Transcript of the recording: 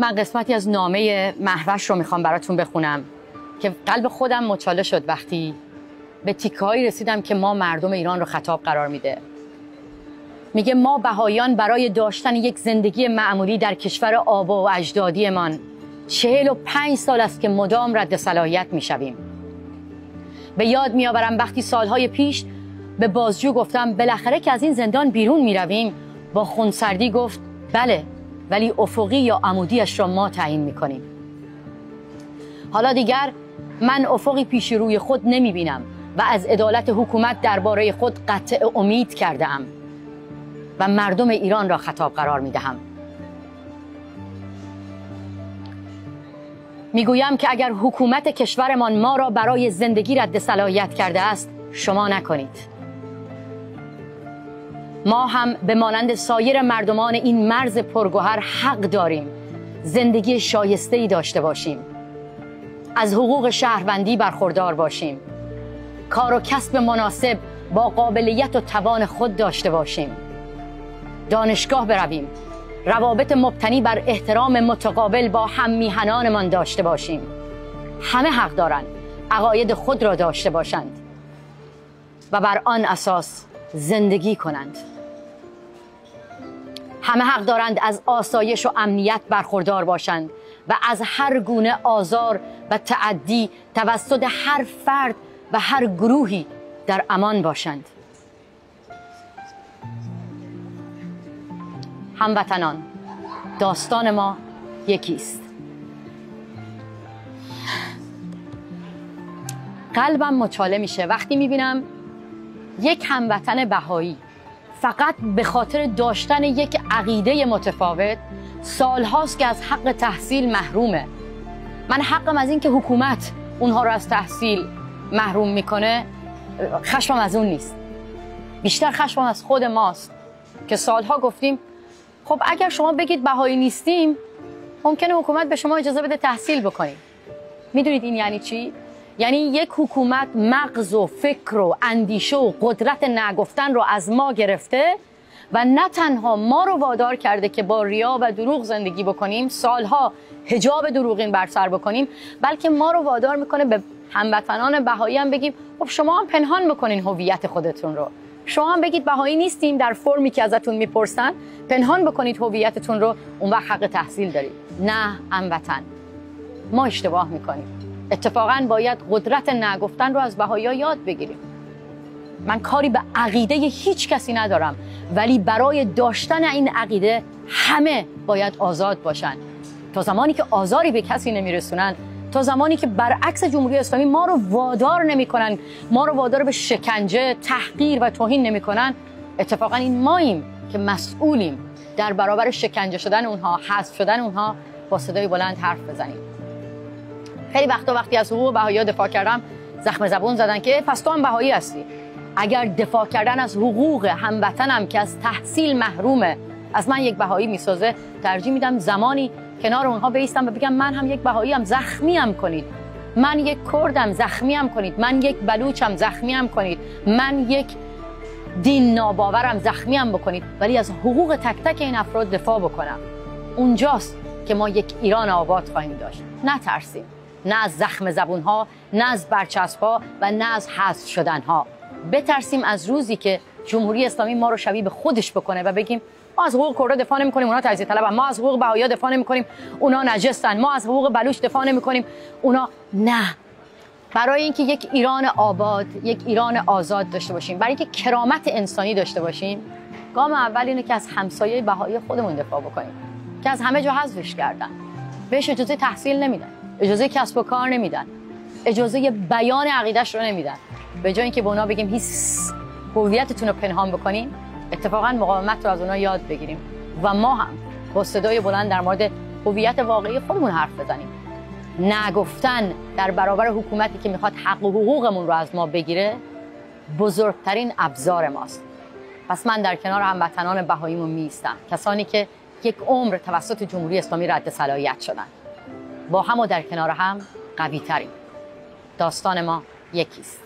من قسمتی از نامه محوش رو می‌خوام براتون بخونم که قلب خودم مچاله شد وقتی به تیکهایی رسیدم که ما مردم ایران رو خطاب قرار میده. میگه ما بهایان برای داشتن یک زندگی معمولی در کشور آبا و اجدادیمان چهل و پنج سال است که مدام رد صلاحیت می‌شویم. به یاد میآورم وقتی سالهای پیش به بازجو گفتم بالاخره که از این زندان بیرون می‌رویم با خونسردی گفت بله ولی افقی یا عمودیش را ما تعیین می‌کنیم. حالا دیگر من افقی پیش روی خود نمی بینم و از عدالت حکومت درباره خود قطع امید کرده ام و مردم ایران را خطاب قرار می دهم می‌گویم که اگر حکومت کشورمان ما را برای زندگی رد صلاحیت کرده است شما نکنید. ما هم به مانند سایر مردمان این مرز پرگوهر حق داریم. زندگی شایسته ای داشته باشیم. از حقوق شهروندی برخوردار باشیم. کار و کسب مناسب با قابلیت و توان خود داشته باشیم. دانشگاه برویم. روابط مبتنی بر احترام متقابل با هم میهنانمان داشته باشیم. همه حق دارند. عقاید خود را داشته باشند. و بر آن اساس زندگی کنند. همه حق دارند از آسایش و امنیت برخوردار باشند و از هر گونه آزار و تعدی توسط هر فرد و هر گروهی در امان باشند. هموطنان داستان ما یکیست قلبم مچاله میشه. وقتی می‌بینم یک هموطن بهایی. فقط به خاطر داشتن یک عقیده متفاوت سالهاست که از حق تحصیل محرومه. من حقم از این که حکومت اونها رو از تحصیل محروم می‌کنه خشمم از اون نیست. بیشتر خشمم از خود ماست که سالها گفتیم خب اگر شما بگید بهایی نیستیم ممکنه حکومت به شما اجازه بده تحصیل بکنیم. می‌دونید این یعنی چی؟ یعنی یک حکومت مغز و فکر و اندیشه و قدرت نگفتن رو از ما گرفته و نه تنها ما رو وادار کرده که با ریا و دروغ زندگی بکنیم سالها هجاب دروغین بر سر بکنیم بلکه ما رو وادار می‌کنه به هموطنان بهایی هم بگیم خب شما هم پنهان بکنین هویت خودتون رو. شما هم بگید بهایی نیستیم در فرمی که ازتون می‌پرسن پنهان بکنید هویتتون رو. اون وقت حق تحصیل دارید. نه هموطن. ما اشتباه می‌کنیم. اتفاقا باید قدرت نگفتن رو از بهایی یاد بگیریم. من کاری به عقیده هیچ کسی ندارم ولی برای داشتن این عقیده همه باید آزاد باشن. تا زمانی که آزاری به کسی نمیرسونن تا زمانی که برعکس جمهوری اسلامی ما رو وادار نمی‌کنن ما رو وادار به شکنجه تحقیر و توهین نمی‌کنن اتفاقا این ماییم که مسئولیم. در برابر شکنجه شدن اونها حذف شدن اونها با صدای بلند حرف بزنیم. خیلی وقتا وقتی از حقوق بهایی دفاع کردم زخم زبون زدن که پس تو هم بهایی هستی. اگر دفاع کردن از حقوق هموطنم که از تحصیل محرومه از من یک بهایی می‌سازه ترجیح میدم زمانی کنار اونها بیستم و بگم من هم یک بهایی هم زخمی هم کنید. من یک کردم زخمی هم کنید. من یک بلوچم زخمی هم کنید. من یک دین ناباورم زخمی هم بکنید. ولی از حقوق تک تک این افراد دفاع بکنم. اونجاست که ما یک ایران آباد خواهیم داشت. نترسیم. نه از زخم زبون ها نه از برچسب ها و نه از حذف شدن ها بترسیم از روزی که جمهوری اسلامی ما رو شبیه به خودش بکنه و بگیم ما از حقوق کرده دفاع نمی کنیم اونا تجزیه طلبن ما از حقوق بهایا دفاع نمی کنیم اونا نجستن ما از حقوق بلوچ دفاع نمی کنیم اونا نه. برای اینکه یک ایران آباد یک ایران آزاد داشته باشیم برای اینکه کرامت انسانی داشته باشیم گام اول اینه که از همسایه بهایی خودمون دفاع بکنیم که از همه جا حذفش کردن. بهش اجازه تحصیل نمیدن. اجازه کسب و کار نمیدن. اجازه بیان عقیدش رو نمیدن. به جای اینکه به اونا بگیم هیچ هویتتون رو پنهان بکنین اتفاقا مقاومت رو از اونا یاد بگیریم. و ما هم با صدای بلند در مورد هویت واقعی خودمون حرف بزنیم. نگفتن در برابر حکومتی که می‌خواد حق و حقوقمون رو از ما بگیره بزرگترین ابزار ماست. پس من در کنار هموطنان بهاییمون میستم کسانی که یک عمر توسط جمهوری اسلامی رد صلاحیت شدن. با هم و در کنار هم قوی تریم داستان ما یکیست.